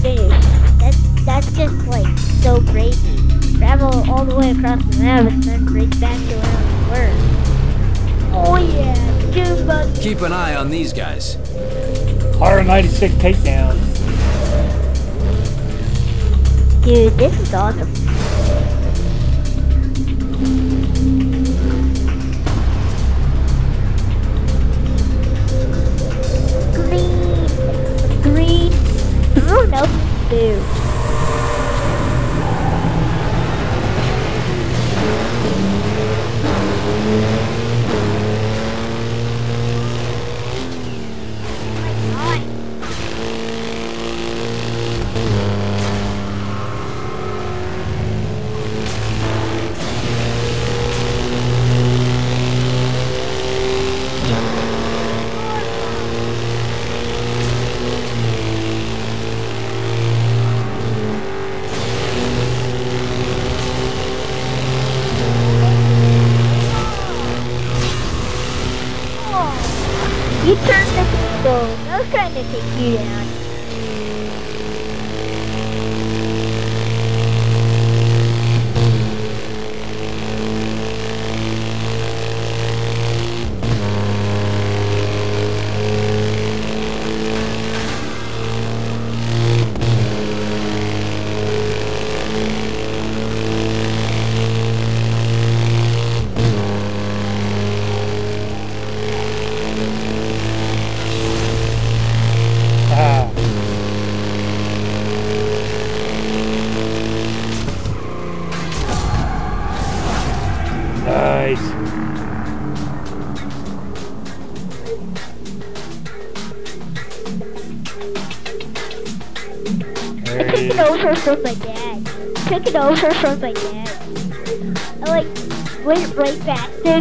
finish. That's that's just like so crazy. Travel all the way across the map and then right back to where we were. Oh yeah, June bug. Keep an eye on these guys. R96 takedown. Dude, this is awesome. Oh no, blue. You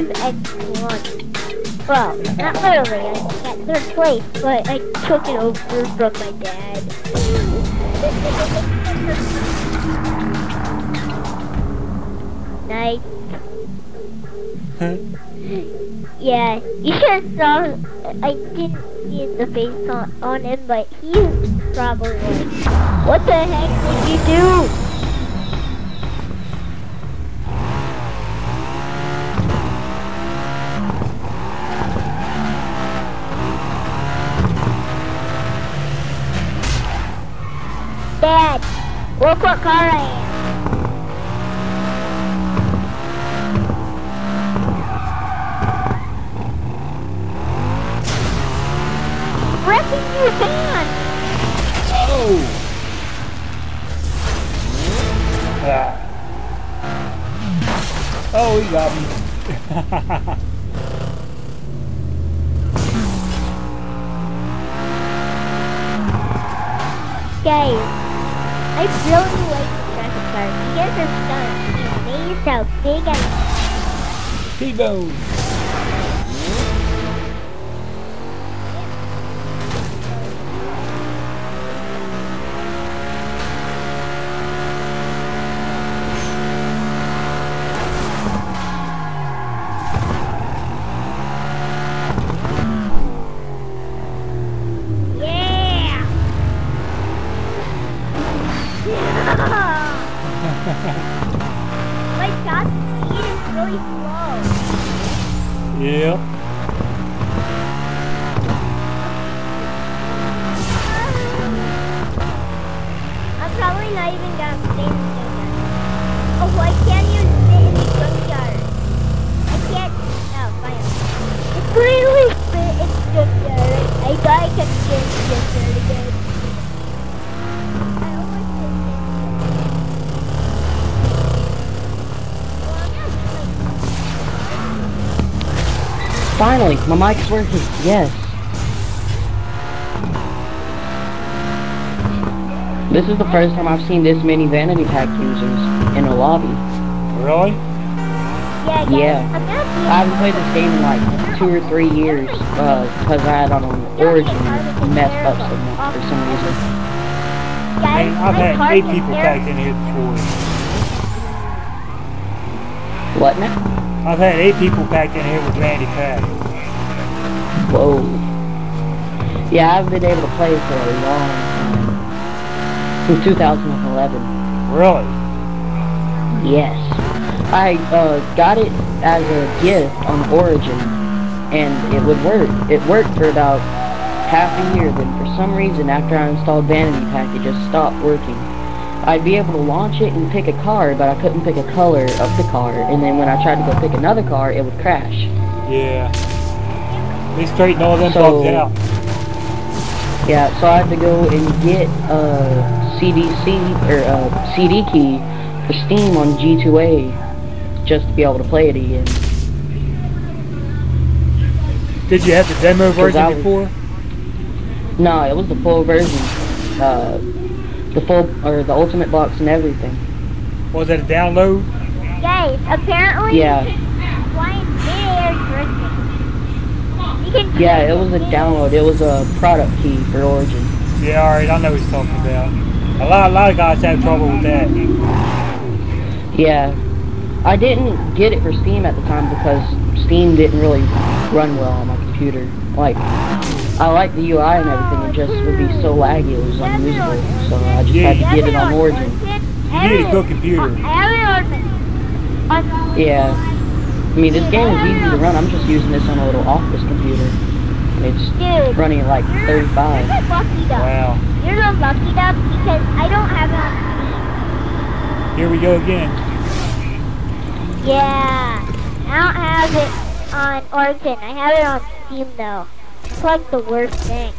past him and won. Well, not literally. I got third place, but I took it over from my dad. nice. Yeah, you should have saw. I didn't see the face on, on him, but he probably like, what the heck did you do? Dad, look what car T-bone. Finally, my mic's working. Yes. This is the first time I've seen this many vanity pack users in a lobby. Really? Yeah, Yeah. I'm gonna be I haven't played this game in like two or three years uh, because I had on Origin messed up so much for some reason. Hey, I've had eight people there. packed in here before. What now? I've had eight people packed in here with Vanity Pack. Whoa. Yeah, I've been able to play for a long time. Since 2011. Really? Yes. I uh, got it as a gift on Origin, and it would work. It worked for about half a year, then for some reason, after I installed Vanity Pack, it just stopped working. I'd be able to launch it and pick a car, but I couldn't pick a color of the car, and then when I tried to go pick another car, it would crash. Yeah. They straighten all them So- bugs out. Yeah, so I had to go and get a CDC, or a CD key for Steam on G2A, just to be able to play it again. Did you have the demo version was- before? No, it was the full version. Uh, the full, or the ultimate box and everything. Was that a download? Guys, apparently Yeah. you can fly in midair drifting. You can Yeah, it was a download. It was a product key for Origin. Yeah, alright, I know what he's talking about. A lot, a lot of guys have trouble with that. Yeah. I didn't get it for Steam at the time because Steam didn't really run well on my computer. Like, I like the UI and everything, it just would be so laggy, it was unusable. So I just Yeah, had to get it on Origin. You need a good computer. I have it on, on Yeah. I mean, this game is easy to run. I'm just using this on a little office computer. It's dude. running at like 35. you're the lucky duck. Wow. You're the lucky duck because I don't have it on Here we go again. Yeah. I don't have it on Origin. I have it on Steam though. It's like the worst thing.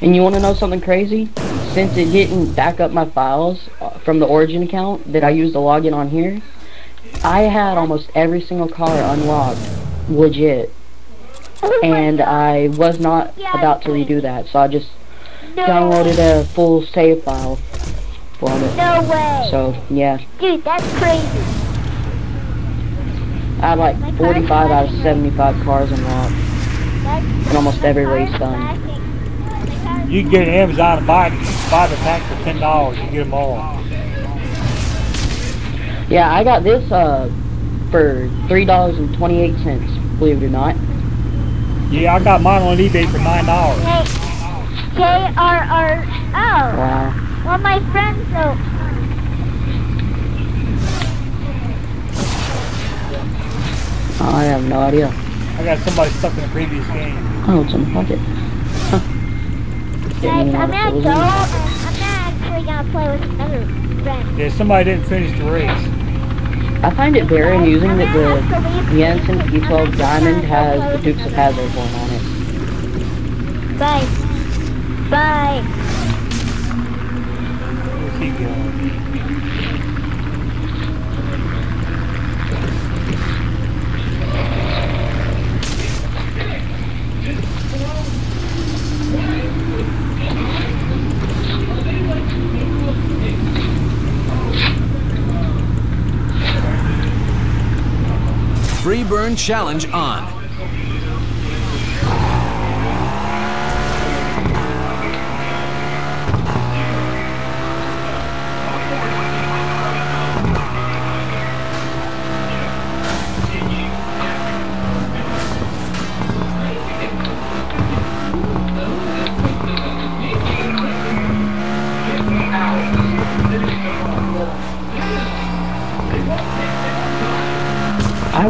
And you want to know something crazy? Since it didn't back up my files uh, from the Origin account that I used to log in on here, I had almost every single car unlocked, legit. And. I was not about to redo that, so I just no, downloaded a full save file from it. No way. So, yeah, Dude, that's crazy. I had like 45 out of 75 cars unlocked. That's And almost every race done. You can get an Amazon and buy, buy the pack for ten dollars. You get them all. Yeah, I got this uh for $3.28, believe it or not. Yeah, I got mine on eBay for nine dollars. Hey, K R R O. Wow. Well, my friends know. I have no idea. I got somebody stuck in a previous game. Oh, it's in the pocket. Huh. Guys, I'm know gonna it was go. in there. And uh, I'm not actually gonna play with another friend. Yeah, somebody didn't finish the race. I find it very amusing that the Actually, Jensen I'm E12 Diamond has the Dukes of another- Hazzard one on it. Bye. Bye. We'll keep going. Free burn challenge on.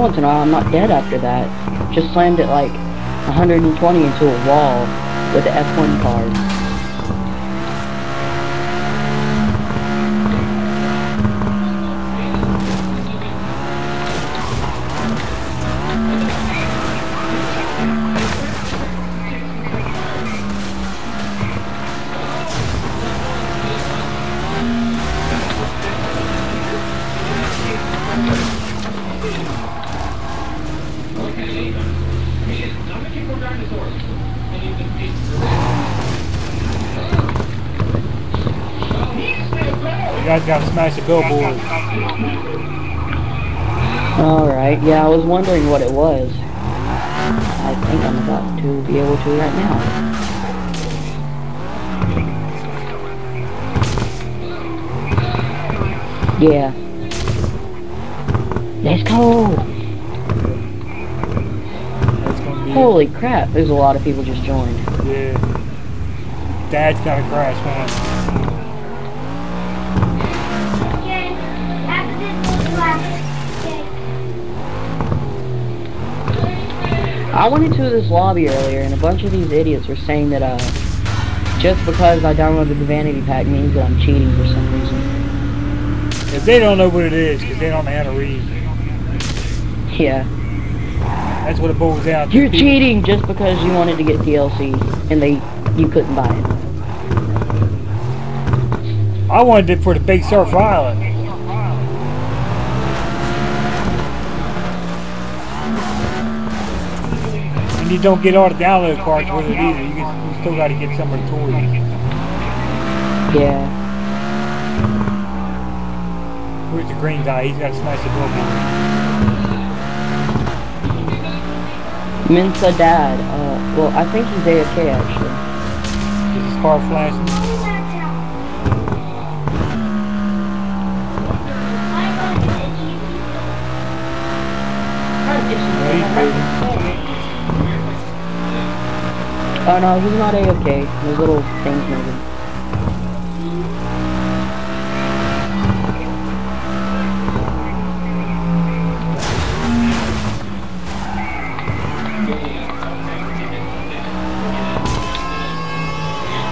I in a while. I'm not dead after that. Just slammed it like 120 into a wall with the F1 card. The billboard. Alright, yeah, I was wondering what it was. I think I'm about to be able to right now. Yeah. Let's go! It. Holy crap, there's a lot of people just joined. Yeah. Dad's got a crash, man. I went into this lobby earlier, and a bunch of these idiots were saying that uh, just because I downloaded the vanity pack means that I'm cheating for some reason. If they don't know what it is, because they don't know how to read. Yeah. That's what it boils down to. You're People- cheating just because you wanted to get DLC and they you couldn't buy it. I wanted it for the Big Surf Island. You don't get all the download cards with it either. You, you still got to get some of the toys. Yeah. Where's the green guy? He's got a smash the door. Mensa Dad. Uh, well, I think he's AFK actually. Is his car flashing? No, he's moving. Oh no, he's not AFK. His little thing's moving.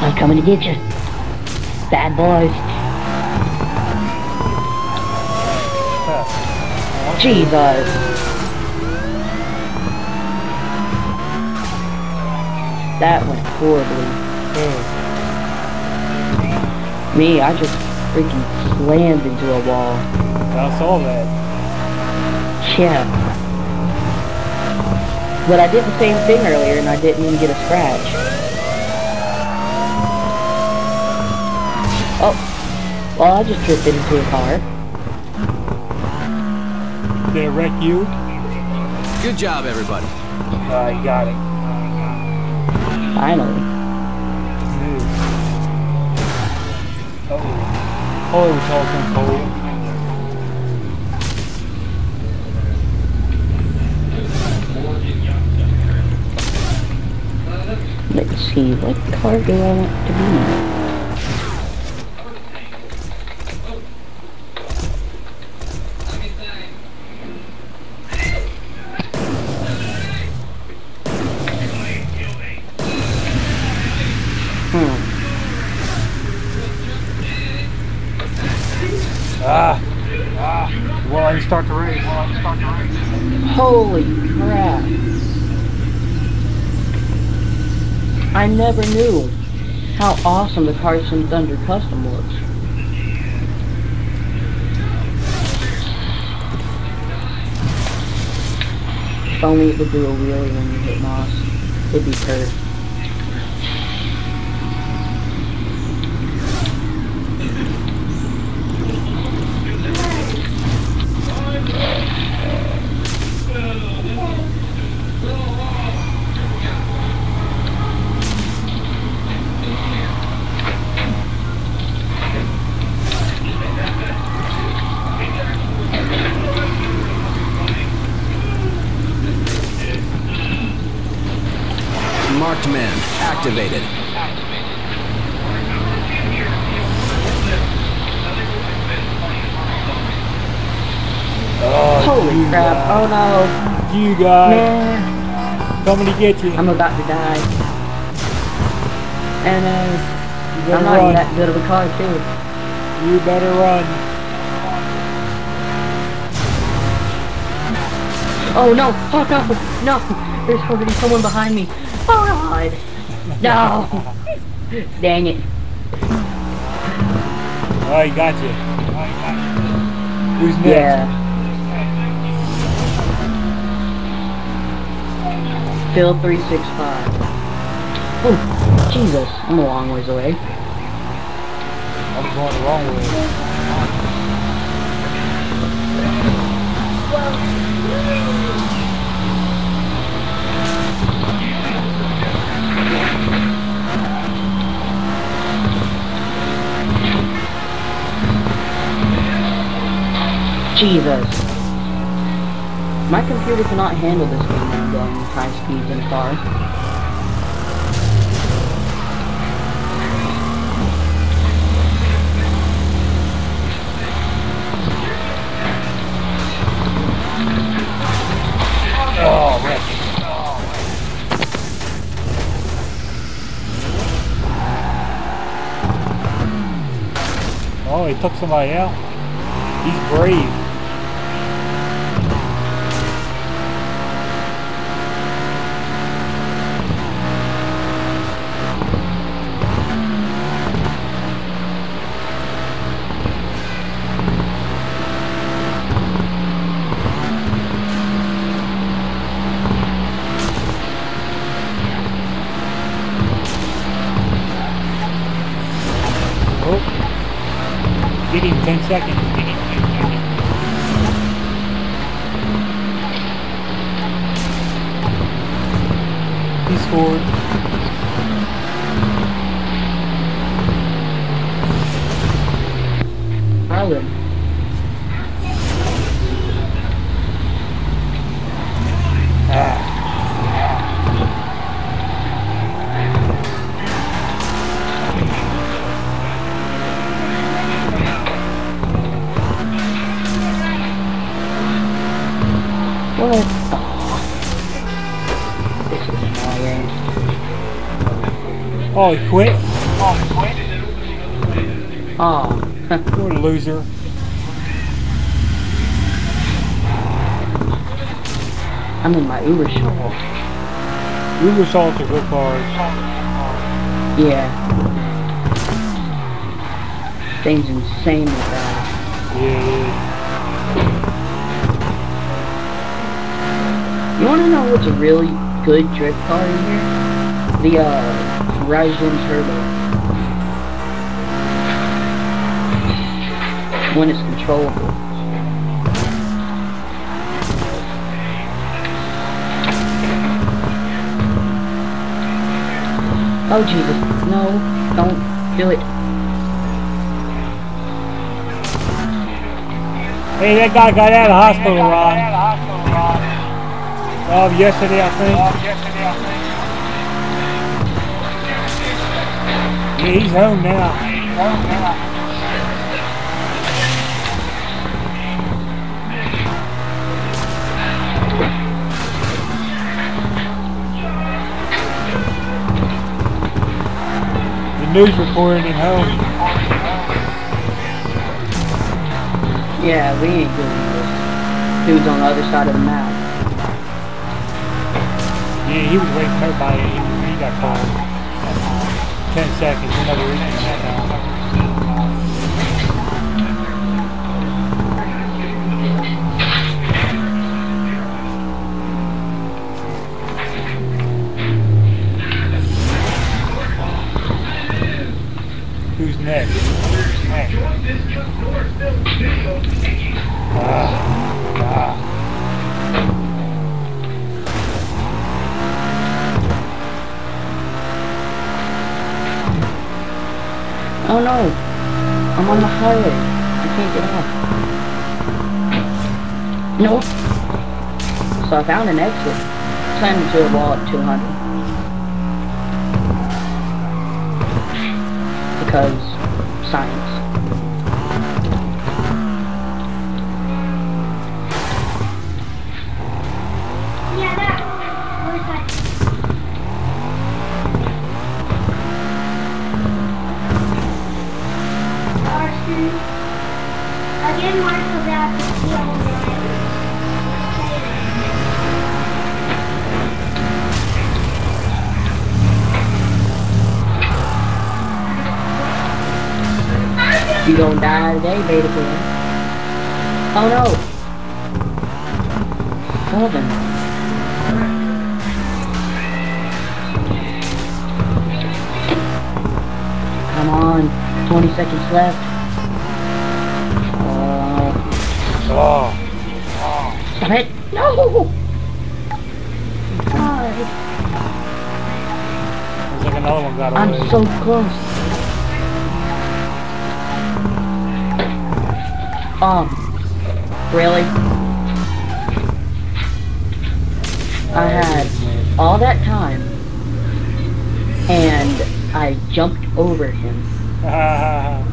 I'm coming to get you. Bad boys. Jesus. That went horribly. Yeah. Me, I just freaking slammed into a wall. I saw that. Yeah. But I did the same thing earlier and I didn't even get a scratch. Oh. Well, I just tripped into a car. Did it wreck you? Good job, everybody. Uh, got it. Finally. Oh. Oh, it was all cold. Let's see, what car do I want to be? Holy crap. I never knew how awesome the Carson Thunder Custom looks. If only it would do a wheelie when you hit Moss. It'd be perfect. Marked men activated. Oh, Holy you crap. guys. Oh no. You guys. Man, Coming to get you. I'm about to die. And uh, I'm not even that good of a car too. You better run. Oh no! Oh no! No! There's already someone behind me. Oh god! No! Dang it. Oh, he got you. Who's next? Yeah. Phil 365. Oh, Jesus. I'm a long ways away. I'm going the wrong way. Jesus. My computer cannot handle this game when I'm going high speeds in a car. Oh, Oh, he took somebody out. He's brave. Oh, he quit? Oh. What a loser. I'm in my Uber shop. Uber salts are good cars. Yeah. Thing's insane with that. Yeah, You wanna know what's a really good drift car in here? The uh Horizon Turbo. When it's controllable. Oh Jesus, no, don't do it. Hey, that guy got out of hospital, Ron. Oh, yesterday, I think. Yeah, he's home now. The news reporting him home. Yeah, we ain't doing this. Dude's on the other side of the map. Yeah, he was waiting for everybody. He, he got called. Ten seconds. We'll never reach that. Who's next? Ah, ah. Oh no! I'm on the highway. I can't get off. Nope. So I found an exit. Slammed into a wall at 200. Because science. Gonna die today, beta boy. Oh no! Well then. Come on, 20 seconds left. Oh, Oh, stop it! No! God, looks like another one got away. I'm so close. Um, really? I had all that time, and I jumped over him.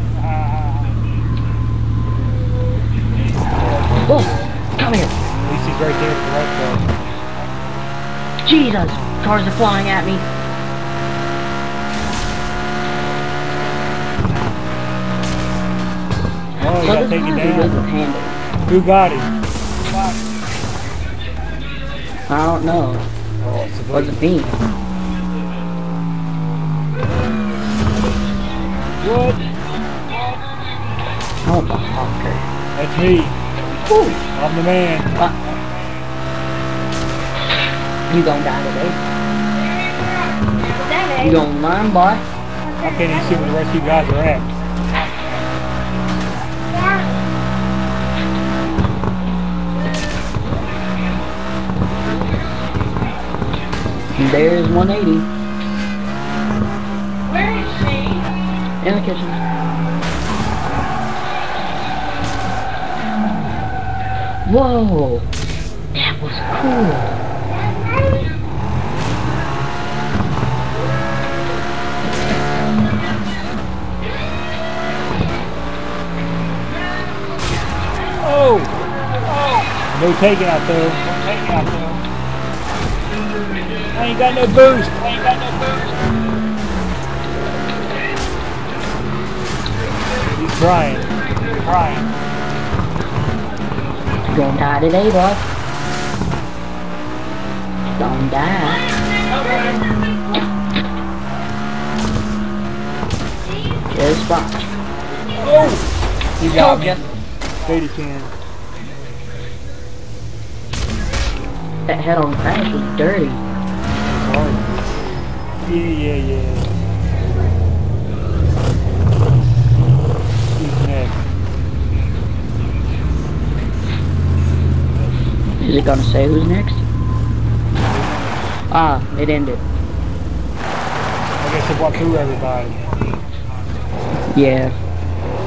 Oh, come here. At least he's right there at the right Jesus, cars are flying at me. Oh, he got this taken might down. Who got him? I don't know. Oh, it's a What's boot. it mean? What? Oh, the hawker. That's me. Ooh. I'm the man. Uh, you gonna die today? You it? gonna learn, boy? I can't even see where the rest of you guys are at. And there's 180 Where is she? in the kitchen. Whoa! That was cool. Oh! No taking out there. No taking out there. I ain't got no boost. I ain't got no boost. He's trying. He's trying. You gonna die today, boy. Don't die. Just watch. Oh! He got me. Katie can. That head-on crash was dirty. Sorry. Yeah, yeah, yeah. Is it gonna say who's next? Ah, it ended. I guess it walked through everybody. Yeah.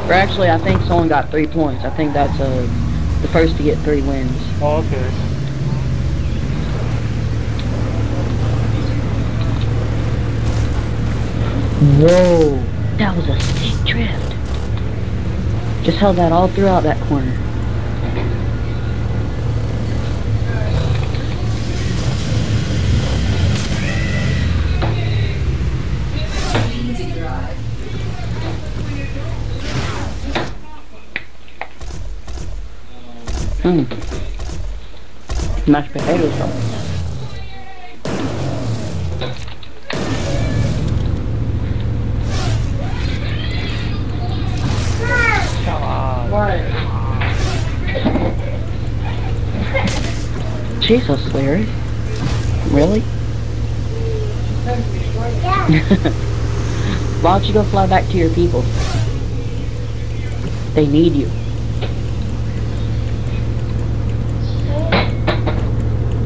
Or actually, I think someone got three points. I think that's uh, the first to get three wins. Oh, okay. Whoa! That was a sick drift. Just held that all throughout that corner. Hmm. Mashed potatoes though. Jesus, Larry. Really? Why don't you go fly back to your people? They need you.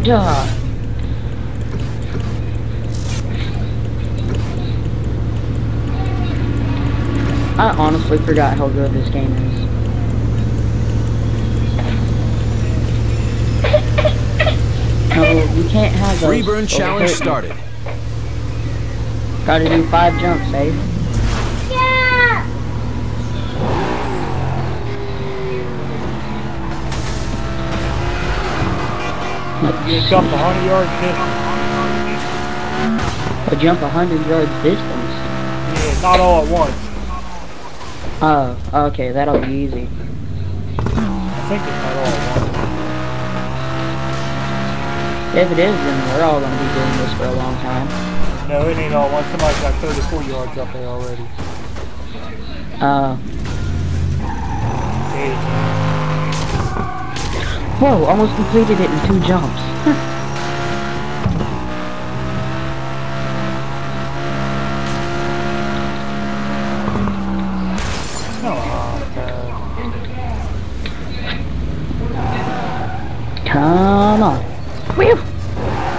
Duh. I honestly forgot how good this game is. No, you can't have those. Free burn challenge 30. started. Gotta do five jumps, eh? Yeah! You jumped a hundred yards distance. Or jump a hundred yards distance. Yeah, not all at once. Oh, okay, that'll be easy. I think it's not all at once. If it is, then we're all gonna be doing this for a long time. No, it ain't all at once. Somebody's got 34 yards up there already. Uh, can. whoa, almost completed it in two jumps.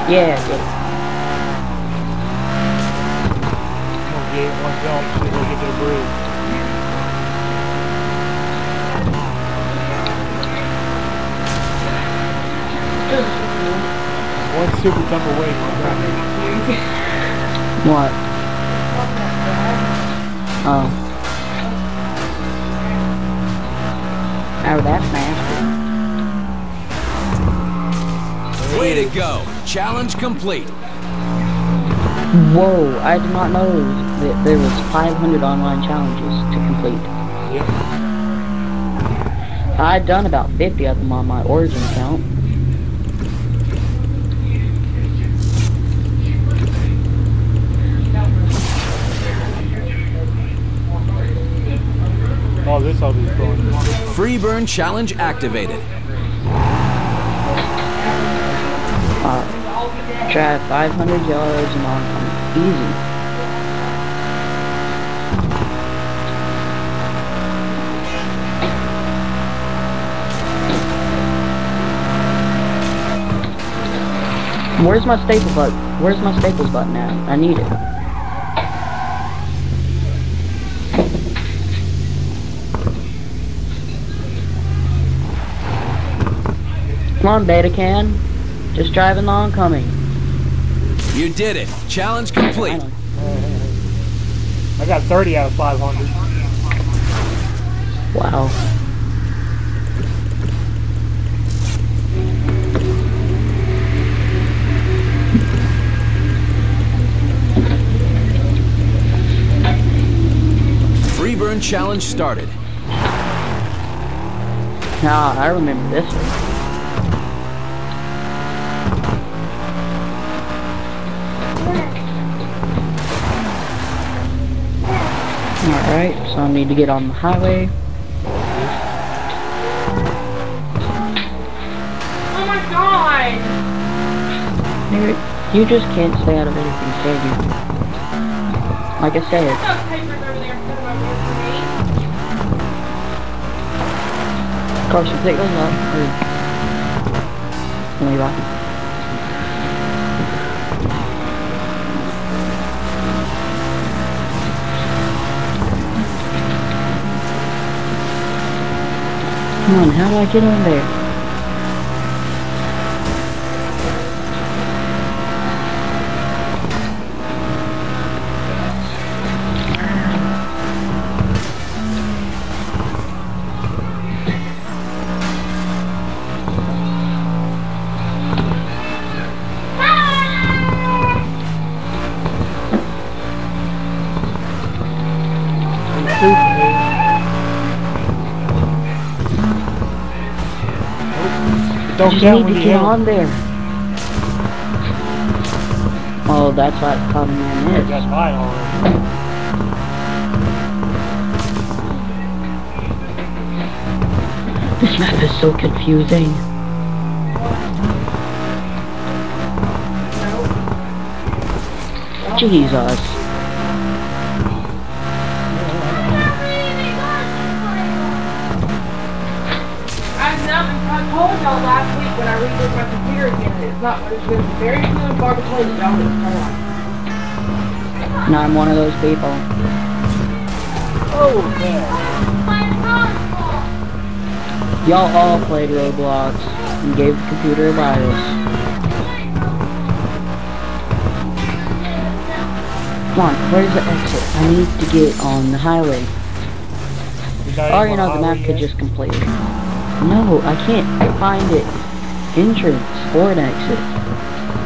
Yeah, yeah. I'm gonna get one jump so we get to the bridge. One super jump away from the What? Oh. Oh, that's nasty. Way to go. Challenge complete. Whoa, I did not know that there was 500 online challenges to complete. Yep. I'd done about 50 of them on my origin account. Oh, this will be fun. Free burn challenge activated. Drive 500 yards on easy. Where's my staple button? Where's my staples button at? I need it. Come on, Beta Can. Just driving along, coming. You did it. Challenge complete. I got 30 out of 500. Wow. Free burn challenge started. Ah, I remember this one. Alright, so I need to get on the highway. Oh my god! Nigga, you just can't stay out of anything, can you? Like I said, Those papers over of my work for. Carson, pick those up. Or... Let me rock Come on, how do I get on there? Don't You count need to get hit 'em. on there. Oh, that's what common man I is. got mine already. This map is so confusing. Jesus. When I redid my computer again, it's not, it's been very few and far between that y'all just turn on. Now I'm one of those people. Oh, man. Y'all all played Roblox and gave the computer a virus. Come on, where's the exit? I need to get on the highway. You're Oh, you know, the map could just complete. No, I can't find it. Entrance or an exit.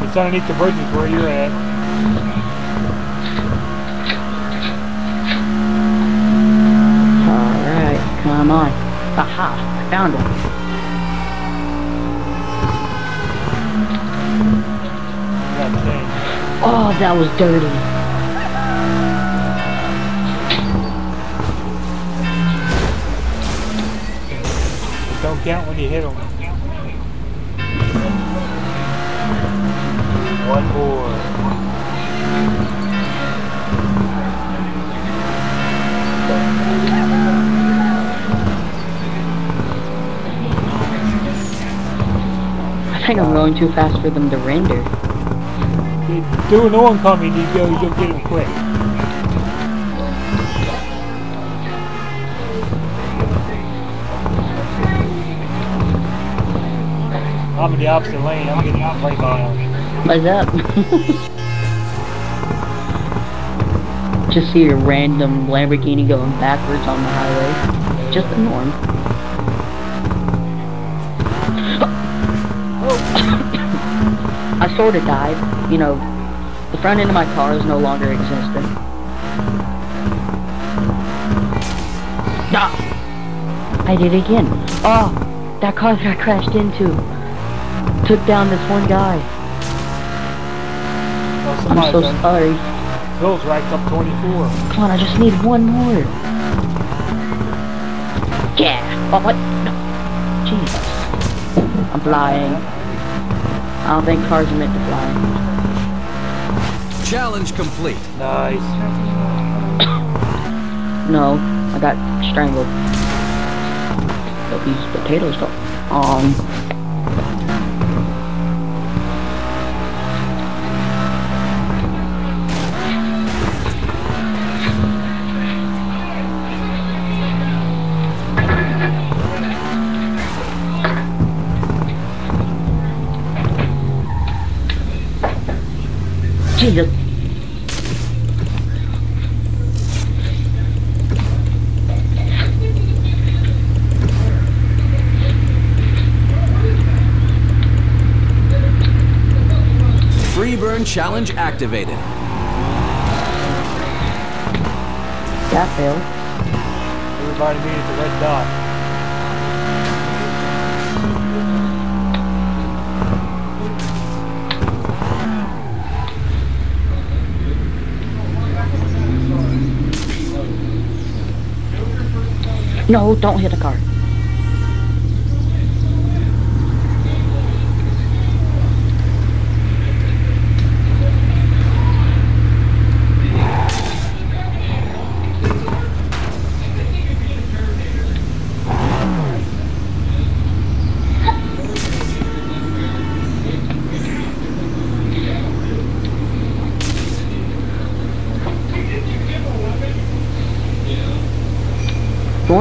It's underneath the bridges where you're at. Alright, come on. Aha, I found it. You got change. Oh, that was dirty. Don't count when you hit them. One more. I think I'm going too fast for them to render. Dude, Do an oncoming, you go, you'll get him quick. I'm in the opposite lane, I'm getting right down. What's up? Just see a random Lamborghini going backwards on the highway. Just the norm. I sort of died. You know, the front end of my car is no longer existent. Ah! I did it again. Oh, that car that I crashed into took down this one guy. Well, I'm somebody so done- sorry. Phil's racked up 24. Come on, I just need one more. Yeah. Oh, what? No. Jesus. I'm flying. I don't think cars are meant to fly. Challenge complete. Nice. No, I got strangled. But these potatoes don't. Um. Jesus. Free burn challenge activated. That failed. Everybody meet at the red dot. No, don't hit the car.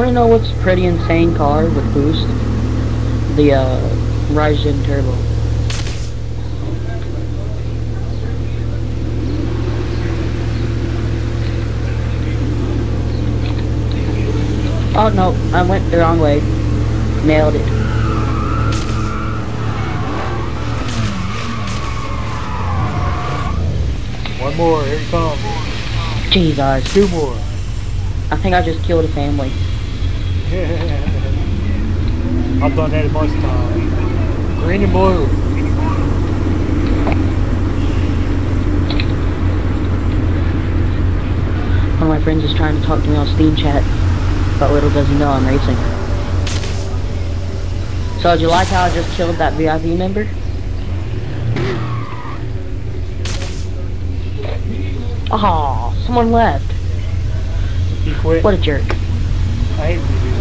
You know what's a pretty insane car with boost? The uh Rai-Jin Turbo. Oh no, I went the wrong way. Nailed it. One more, here he comes. Jesus. Two more. I think I just killed a family. I've done that a bunch of times. Green and blue. One of my friends is trying to talk to me on Steam chat, but little does he know I'm racing. So did you like how I just killed that VIP member? Oh, someone left. He quit. What a jerk. I hate when you do that.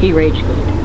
He rage quit.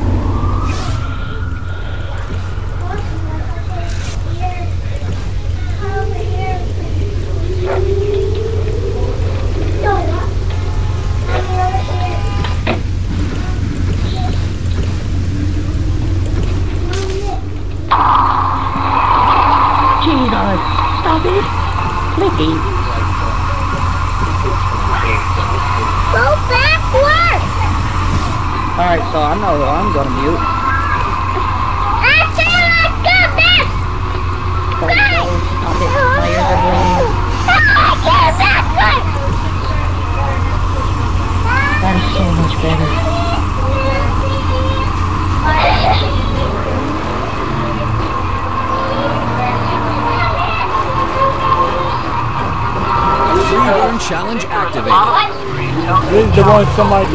Somebody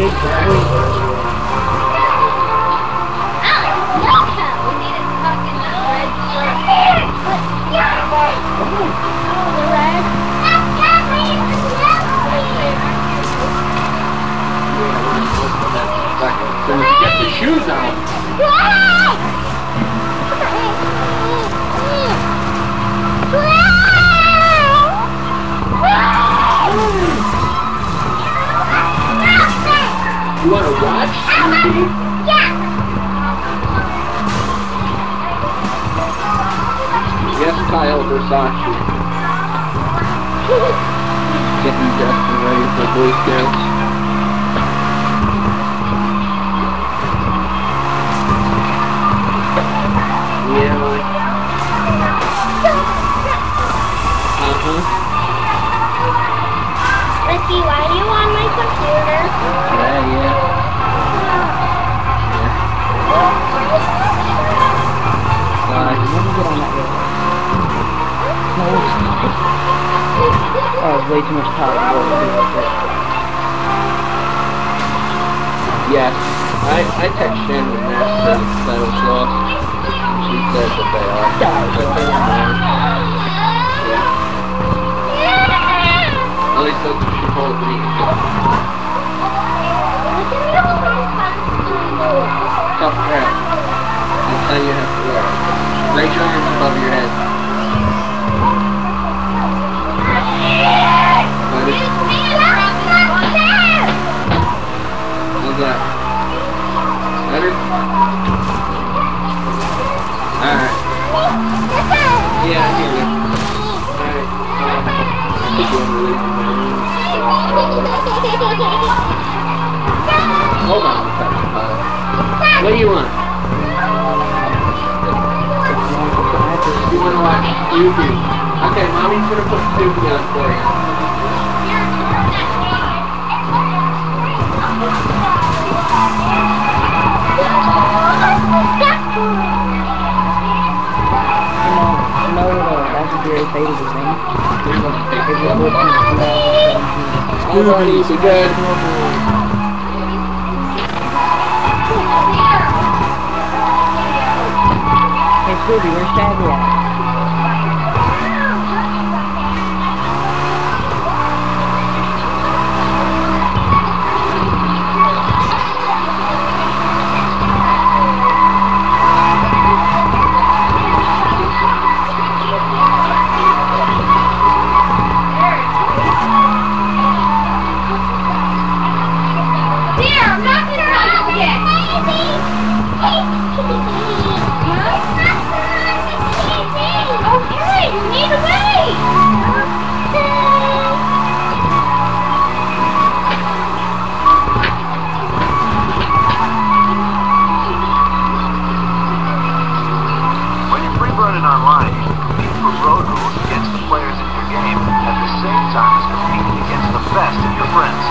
against the best of your friends.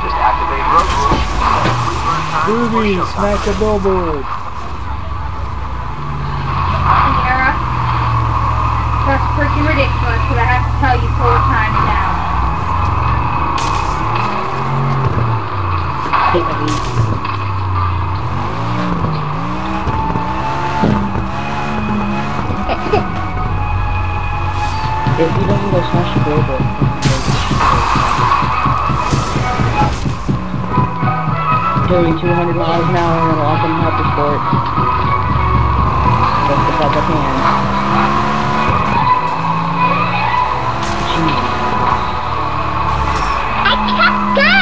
Just activate road rules, set free run time for Ruby, showtime. smack the billboard. Sierra. That's freaking ridiculous, but I have to tell you four times now. If he doesn't go smash the billboard, doing 200 miles an hour and walking out the sport. Just because I can. Jeez. I can't go.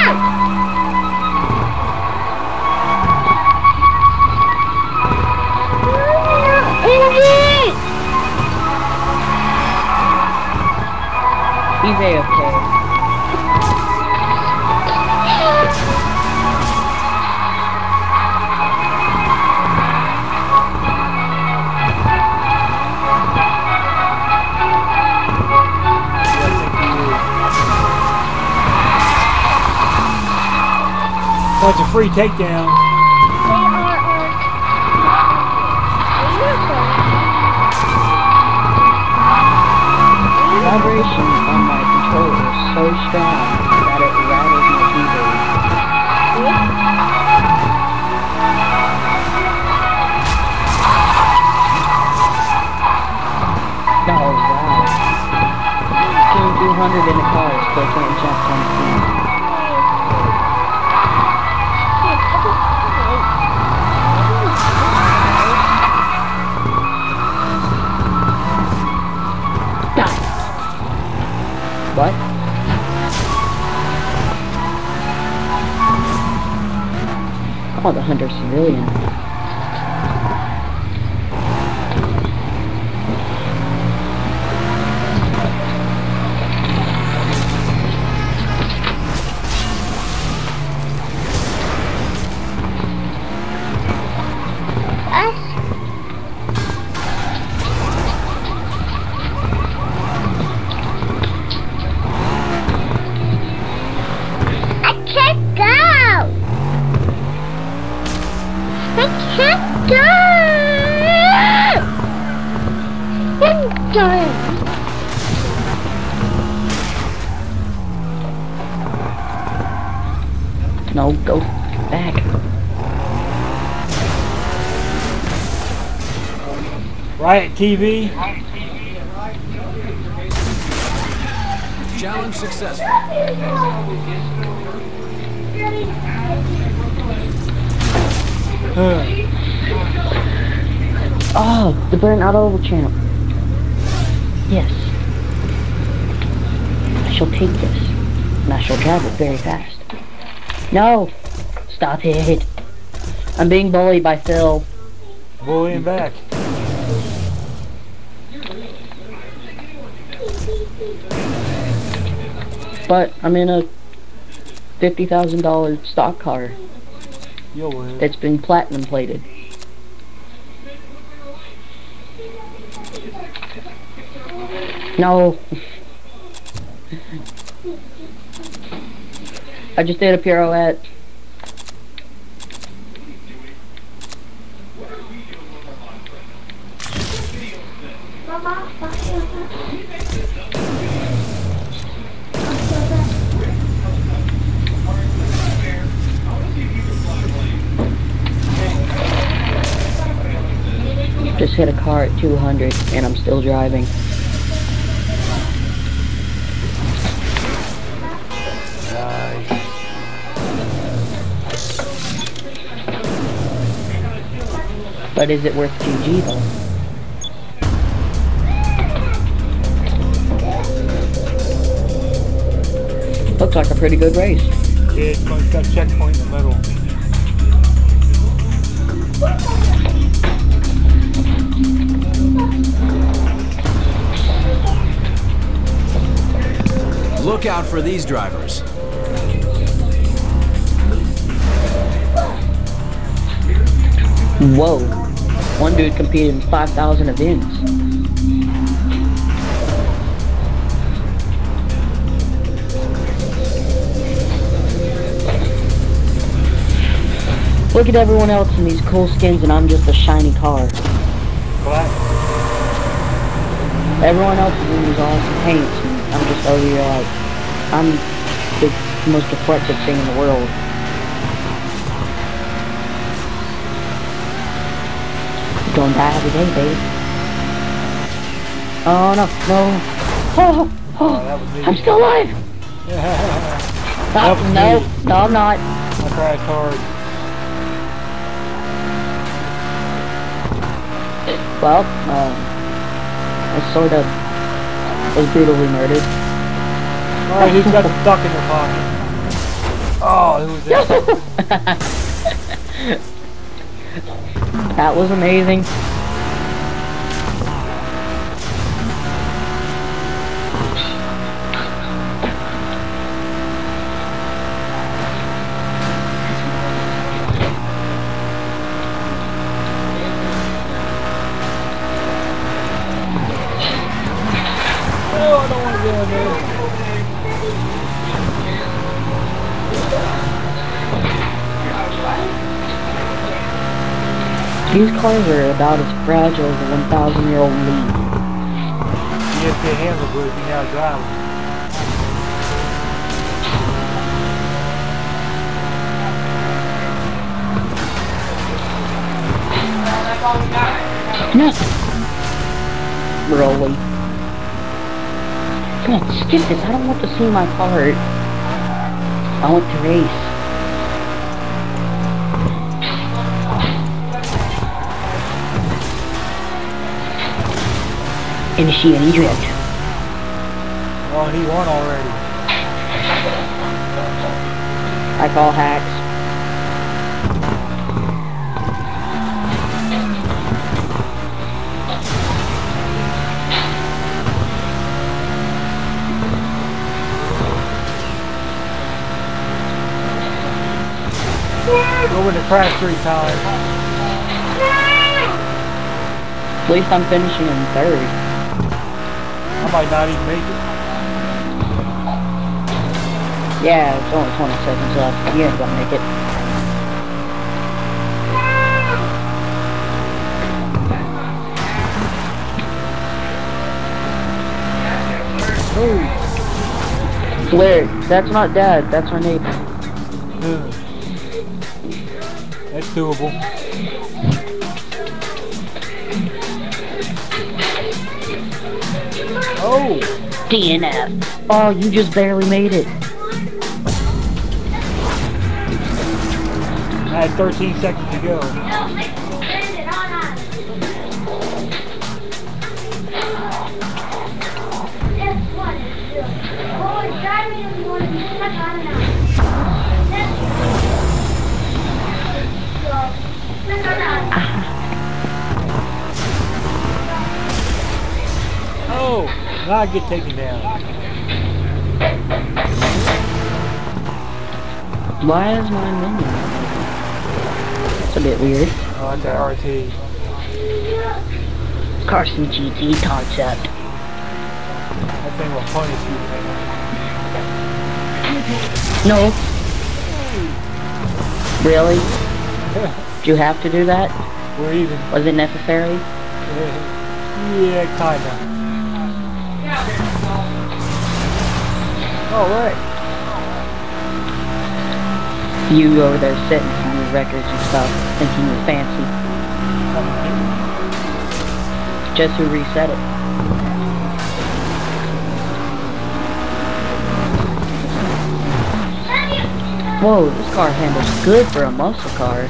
He's AFK. That's a free takedown. Vibration on my controller is so strong that it rattles my keyboard. Oh wow. Doing 200 in the car, still can't jump 10 feet. Oh, the hunter civilian. Riot TV. Challenge successful. Huh. Oh, the burnt auto champ. Yes. I shall take this, and I shall drive it very fast. No! Stop it! I'm being bullied by Phil. Bullying back. But I'm in a $50,000 stock car You'll eh. that's been platinum plated. No. I just did a pirouette. Just hit a car at 200 and I'm still driving. But is it worth GG though? Looks like a pretty good race. Yeah, it's got checkpoint in the middle. Look out for these drivers. Whoa. One dude competed in 5,000 events. Look at everyone else in these cool skins and I'm just a shiny car. Black. Everyone else is in these awesome paints and I'm just over here like, I'm the most depressive thing in the world. Don't die every day, baby. Oh no, no. Oh, Oh, oh, that was me. I'm still alive. Oh, no, no, I'm not. I crashed hard. Well, um, I sort of was brutally murdered. Oh, Alright, who's got the duck in their pocket? Oh, who was that? That was amazing. These cars are about as fragile as a 1,000 year old leaf. You have to handle good if you to drive them. No! Rolly. Come on, skip this. I don't want to see my car. I want to race. Initiating drift. Oh, he won already. I call hacks. Go in the crash three times. At least I'm finishing in third might not even make it. Yeah, it's only 20 seconds left. You ain't gonna make it. Ooh. That's not dad, that's my neighbor. That's doable. DNF. Oh, you just barely made it. I had 13 seconds to go. Now I get taken down. Why is my menu? It's a bit weird. Oh, that's an RT. Carson GT concept. That thing will punish you, man. No. Really? Did you have to do that? We're even. Was it necessary? Yeah, kinda. Oh, right. You over there sitting on new records and stuff, thinking you're fancy. Just who reset it. Whoa, this car handles good for a muscle car.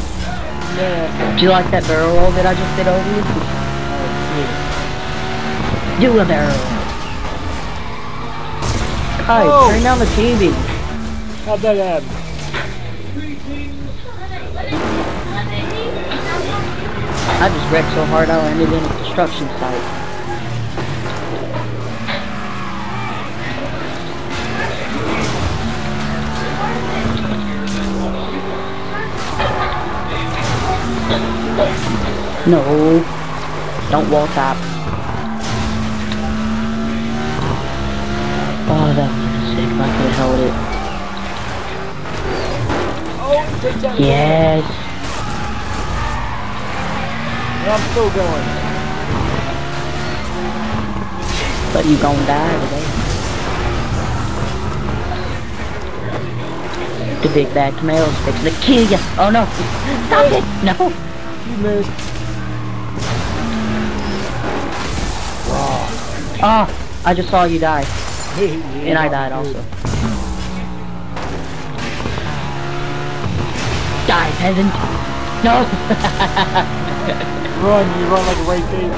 Man. Do you like that barrel roll that I just did over you? Do a barrel roll. Guys, Oh. turn down the TV. How'd that happen? I just wrecked so hard I landed in a construction site. No, don't wall tap. Oh, that was sick. If I could have held it. Oh, Yes. And I'm still going. But you gonna die today. The big bad Camaro's fixing to kill ya. Oh no! Stop it! No! You missed. Ah! I just saw you die. And I died also. Die, peasant! No! Run, you run like a race ape.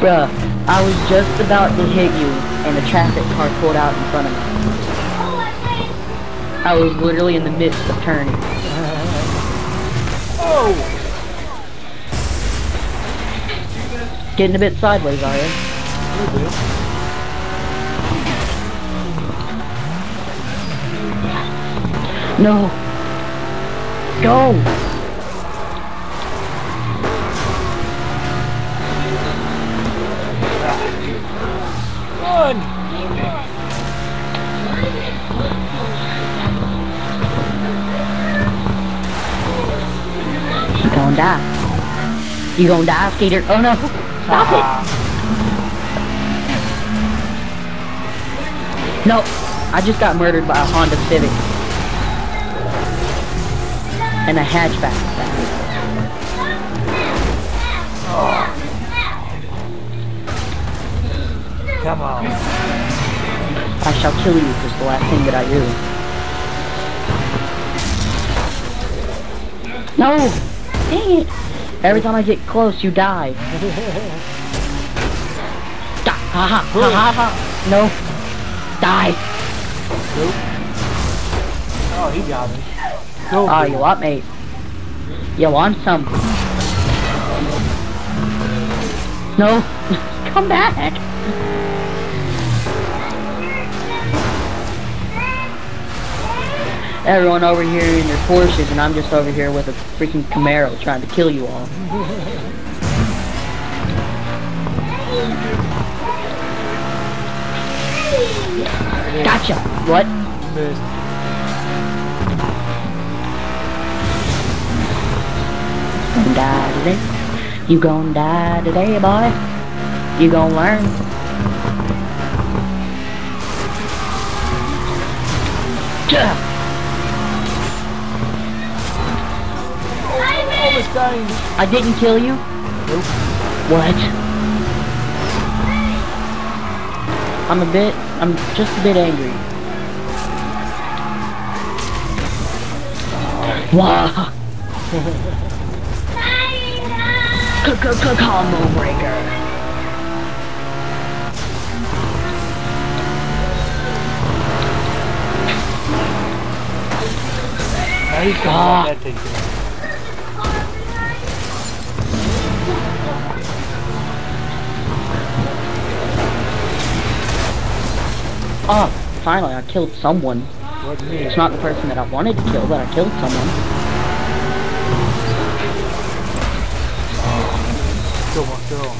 Bruh, I was just about to hit you and a traffic car pulled out in front of me. I was literally in the midst of turning. Oh! Getting a bit sideways, are you? No! Go! Run! You gonna die. You gonna die, skater. Oh no! Stop it! No! I just got murdered by a Honda Civic. And a hatchback. Come on. I shall kill you is the last thing that I do. No! Dang it! Every time I get close, you die. Die! Ha ha ha ha ha! No! Die! Nope. Oh, he got me. Go. Oh, you want mate? You want some? No! Come back! Everyone over here in their Porsches, and I'm just over here with a freaking Camaro trying to kill you all. Gotcha! What? Die today. You gonna die today, boy. You gonna learn. Yeah. Almost dying. I didn't kill you? Nope. What? I'm a bit, I'm just a bit angry. Wow. Combo breaker. Now he's gonna Ah. Oh, finally I killed someone. It's not the person that I wanted to kill, but I killed someone. Kill one, kill.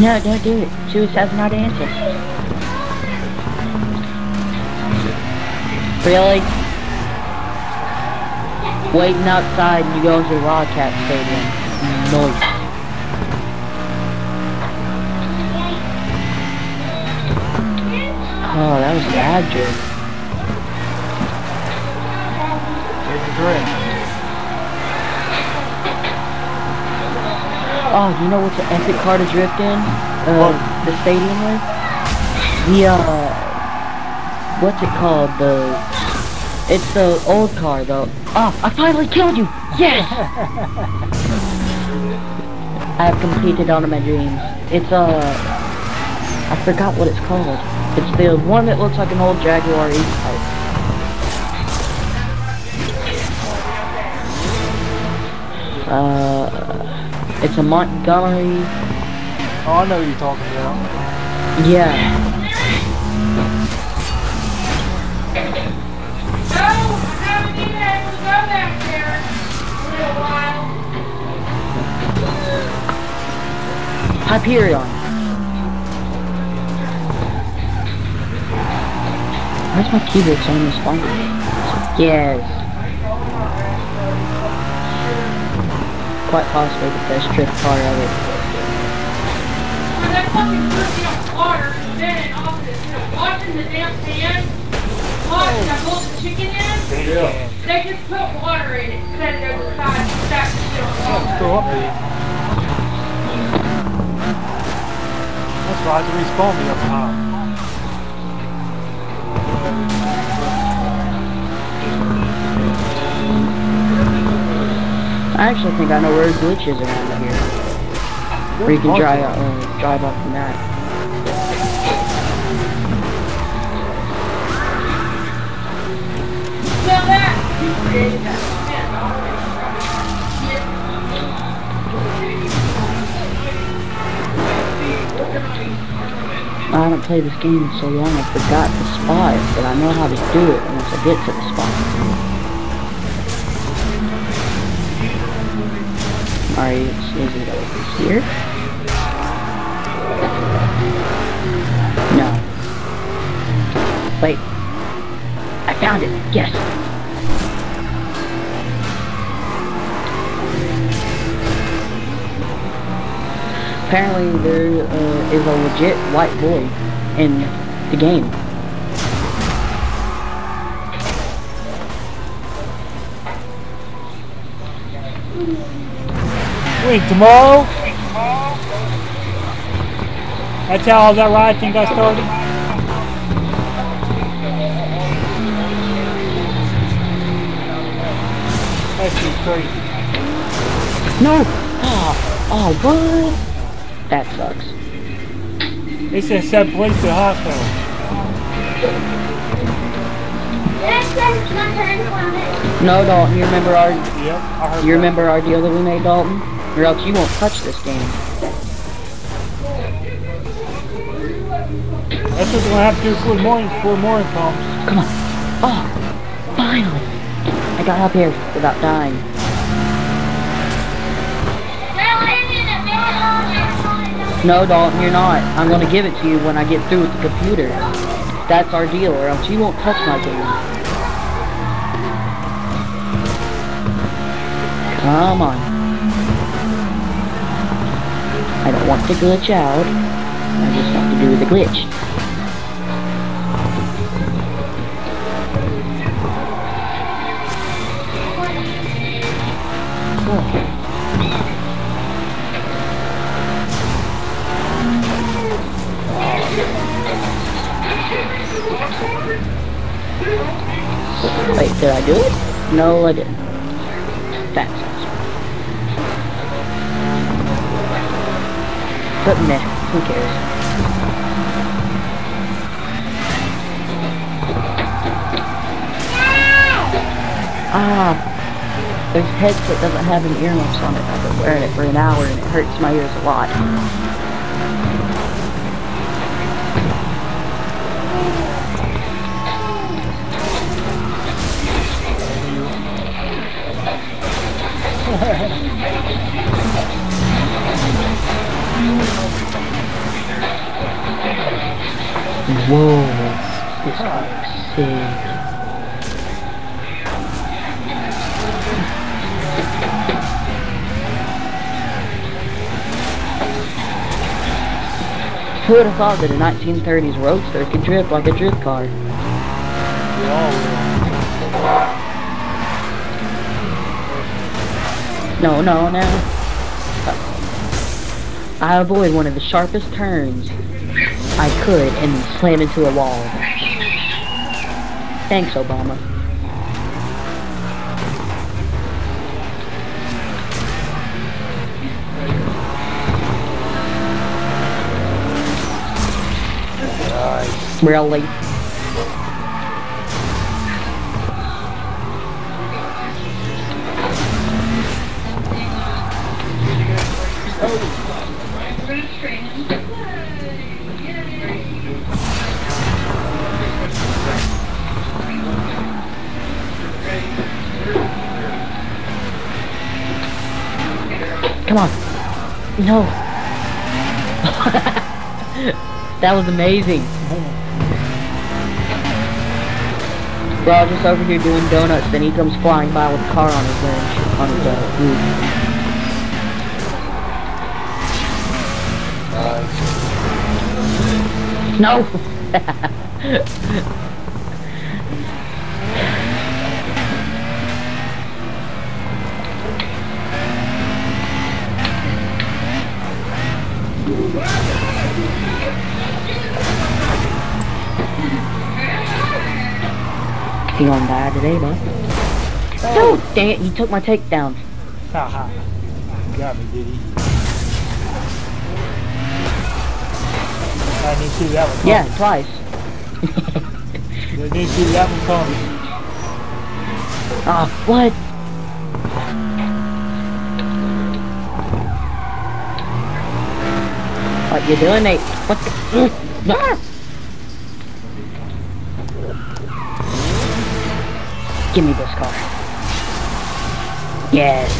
No, don't do it. Suicide's not an answer. Really? Waiting outside and you go the Wildcat Stadium. Nice. Oh, that was bad, Jim. Here's the drift. Oh, you know what's an epic car to drift in? Uh, the stadium with? The, uh, what's it called? The, it's the old car, though. Oh, I finally killed you! Yes! I have completed all of my dreams. It's, uh, I forgot what it's called. It's the one that looks like an old Jaguar E-Type. Uh, it's a Montgomery Oh, I know what you're talking about. Yeah. No, Where's my keyboard saying this phone? Yes. Quite possibly the best drift car ever. That fucking water, know, watching the damn pan, I chicken in, Yeah. they just put water in it, set it over and stack the shit on. That's why the respawn be up top. I actually think I know where a glitch is around here. Where you can drive, uh, drive up from that. Now that. I haven't played this game in so long I forgot the spot, but I know how to do it once I get to the spot. Alright, is it over here? No. Wait. I found it! Yes! Apparently there uh, is a legit white boy in the game. Wait, tomorrow? That's how that ride thing got started? That's crazy. No! Oh, oh, what? That sucks. They said set police to hospital. No, Dalton, you remember our Yep, you that. remember our deal that we made, Dalton? Or else you won't touch this game. That's what we're gonna have to do before morning, before morning comes. Come on. Oh, finally! I got up here without dying. No, Dalton, you're not. I'm gonna give it to you when I get through with the computer. That's our deal, or else you won't touch my game. Come on. I don't want to glitch out. I just want to do the glitch. Did I do it? No, I didn't. That's awesome. But meh, who cares? Ah, this headset doesn't have an earmuffs on it. I've been wearing it for an hour and it hurts my ears a lot. Looks sick. Who would have thought that a 1930s roadster could drift like a drift car? No, no, no. I avoid one of the sharpest turns I could and slam into a wall. Thanks, Obama. Really? Come on. No. that was amazing. We're all just over here doing donuts, then he comes flying by with a car on his bench, on his uh, roof. No! He gonna die today, bud. No! Dang it, he took my takedown. Haha. Got me, did he? I didn't see that one coming. Yeah, twice. I didn't see that one coming. Ah, what? What you doing, Nate? What the? Give me this car. Yes.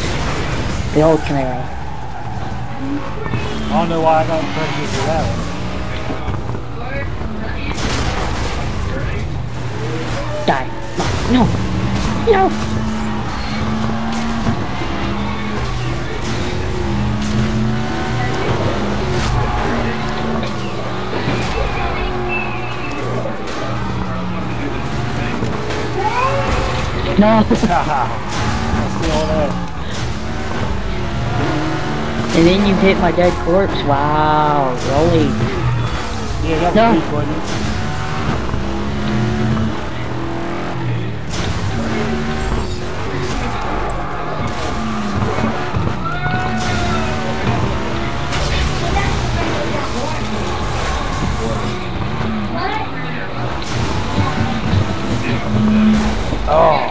The old Camaro. I don't know why I got prejudice for that one. Die. No. No. No. Haha. I see all that. And then you hit my dead corpse. Wow. Rolly. Yeah, that No. wasn't? Oh,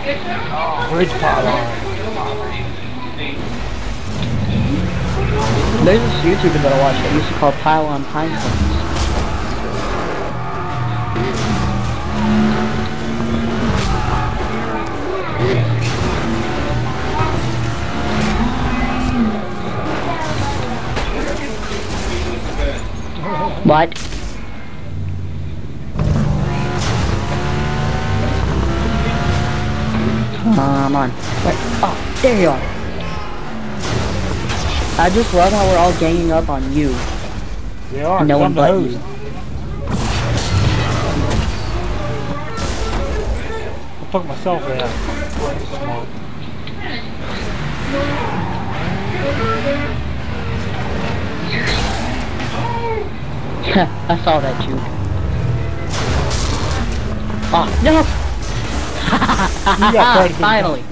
bridge pylon. There's this YouTuber that I watched that used to call Pylon Pine Cones. What? Come on. Wait. Oh, there you are. I just love how we're all ganging up on you. They are. No one but host. you. I took myself out. Smart. I saw that juke. Oh, ah, no! You got quite a bit of Finally.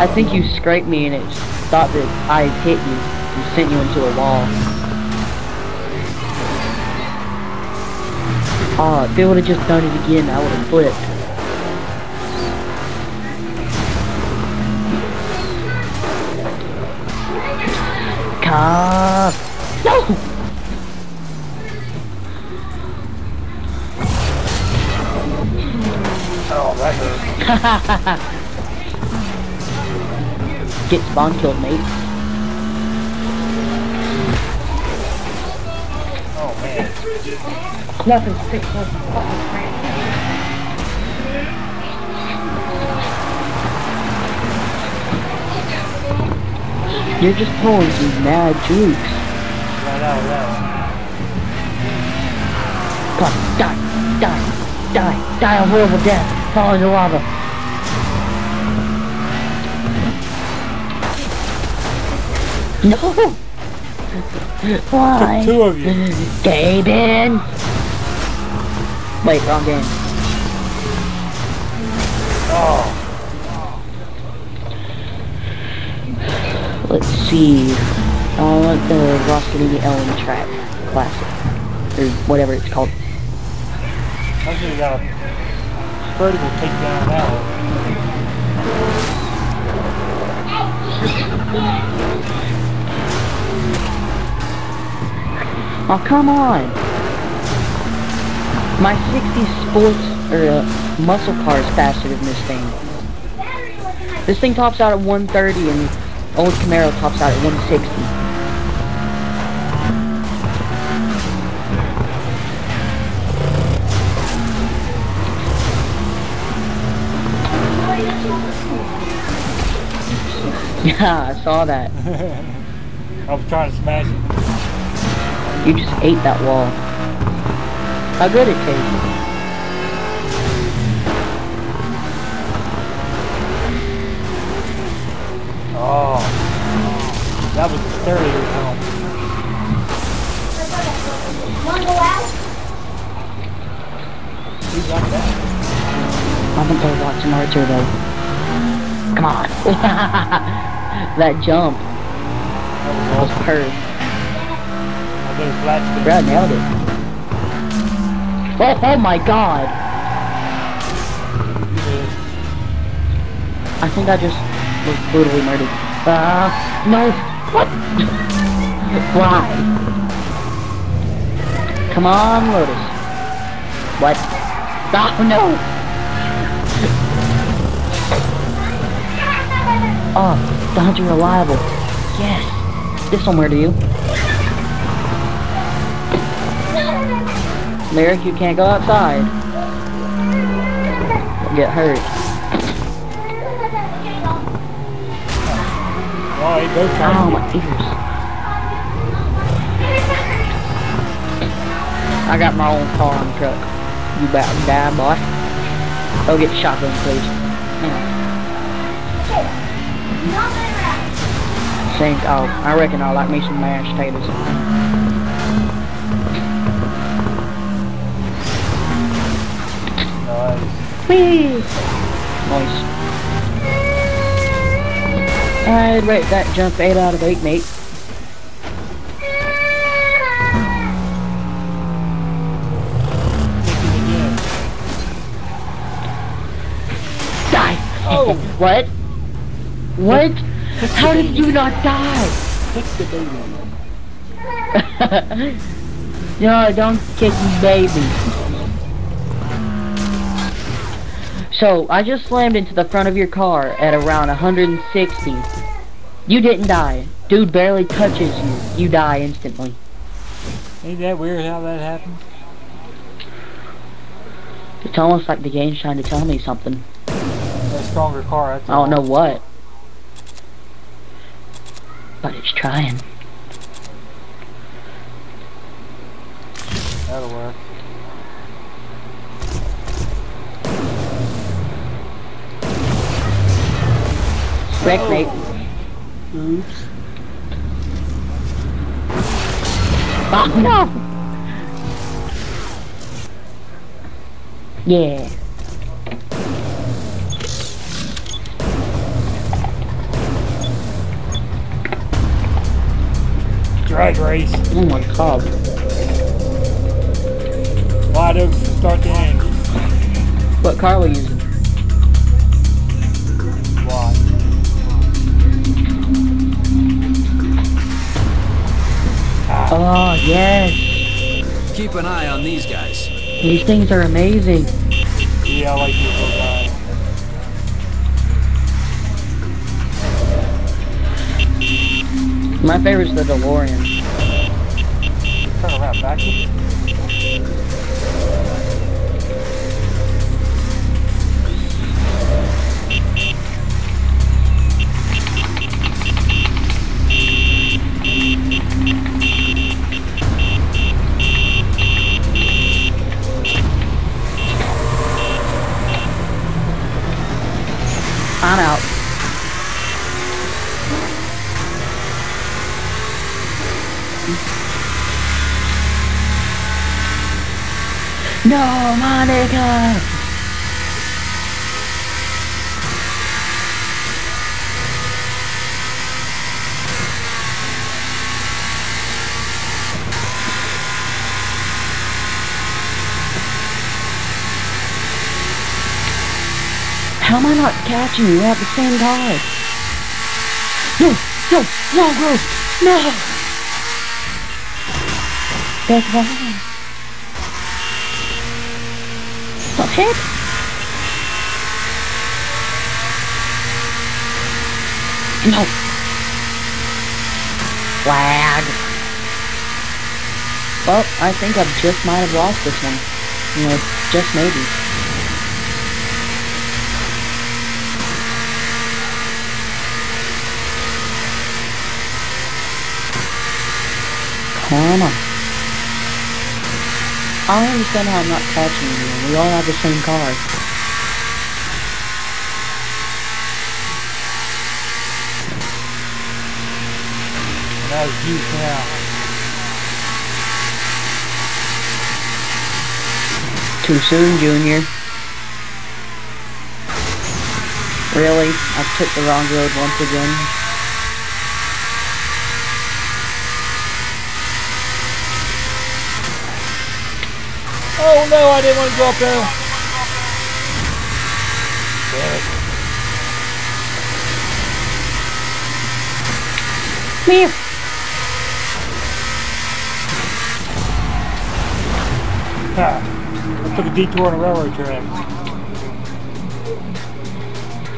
I think you scraped me and it thought that I hit you and sent you into a wall. Oh, if they would have just done it again, I would have flipped. Come. Get spawn killed, mate. Oh, man. Nothing six fucking You're just pulling these mad jukes. Right out of that Come on, die, die, die, die a horrible death. Fall into lava. No! Why? Took two of you. Gaben! Wait, wrong game. Oh, Let's see. I want the Rosalini Ellen track classic. Or whatever it's called. I should have got a vertical takedown now. Oh, come on! My 60 sports, or uh, muscle car is faster than this thing. This thing tops out at 130 and old Camaro tops out at 160. Yeah, I saw that. I was trying to smash it. You just ate that wall. How good it tastes. Oh, that was film. Who got that? I'm gonna play watching Archer though. Come on. that jump That was was awesome. perfect. I did spin. Brad nailed it. Oh, oh my god. I think I just was brutally murdered. Uh, no. What? Why? Come on, Lotus. What? Oh, no. Oh, the hunter reliable. Yes. This one, where do you. Lyric, you can't go outside. You'll get hurt. Oh, my ears. I got my own car and truck. You about to die, boy. Go get the shotgun, please. Think, oh, I reckon I'll like me some mashed potatoes. Whee! Nice. I'd rate that jump 8 out of 8, mate. Kick it again. Die! Oh. what? What? How did you not die? Kick the baby. no, don't kick me, baby. So, I just slammed into the front of your car at around 160. You didn't die. Dude barely touches you. You die instantly. Ain't that weird how that happened? It's almost like the game's trying to tell me something. A stronger car, that's I don't know what. but it's trying. That'll work. Wreck, mate. Oops. Oh, no! Yeah. Drag race. Oh my god. Wide open from start to end. What car using? Oh, yes. Keep an eye on these guys. These things are amazing. Yeah, I like this little guy. My favorite's the DeLorean. Turn around backwards. I'm out. No, Monica! Not catching you? Have the same car. No, no, no, no, no! That's wrong. Stop it! No! Flag! Well, I think I just might have lost this one. You know, just maybe. Come on. I don't understand how I'm not catching you. We all have the same car. That was huge now. Too soon, Junior. Really? I took the wrong road once again. Oh no, I didn't want to go up there. Damn it. Meow. Ha. I took a detour on a railroad track.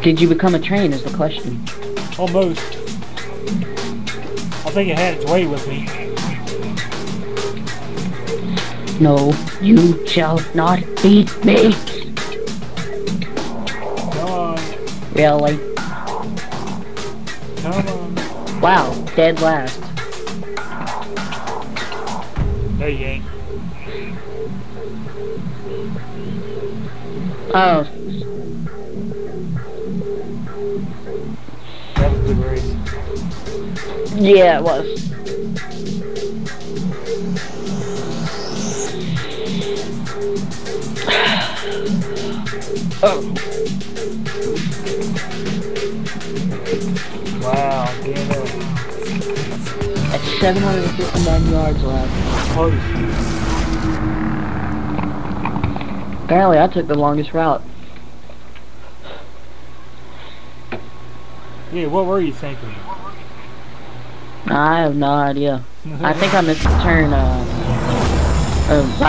Did you become a train is the question. Almost. I think it had its way with me. No, you shall not beat me. Come on. Really? Come on. Wow, dead last. No, you ain't. Oh, That was race. yeah, it was. 759 yards left. Close. Apparently, I took the longest route. Yeah, what were you thinking? I have no idea. I think I missed the turn, uh, uh right